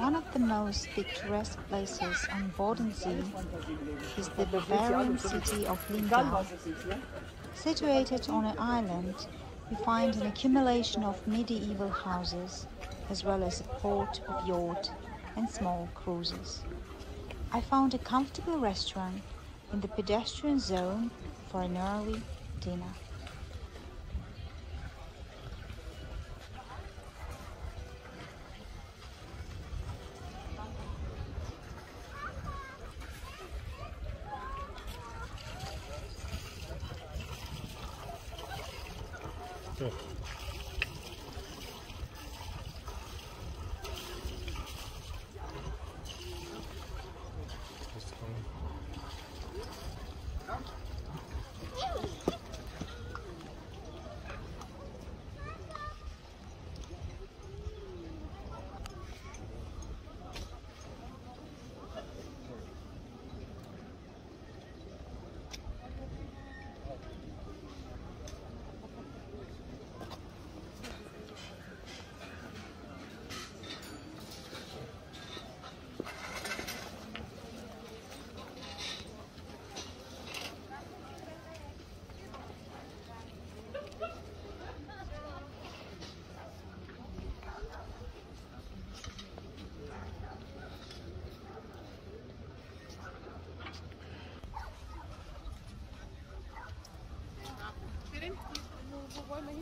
One of the most picturesque places on Bodensee is the Bavarian city of Lindau. Situated on an island, we find an accumulation of medieval houses, as well as a port of yacht and small cruises. I found a comfortable restaurant in the pedestrian zone for an early dinner. Так.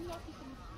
Thank you.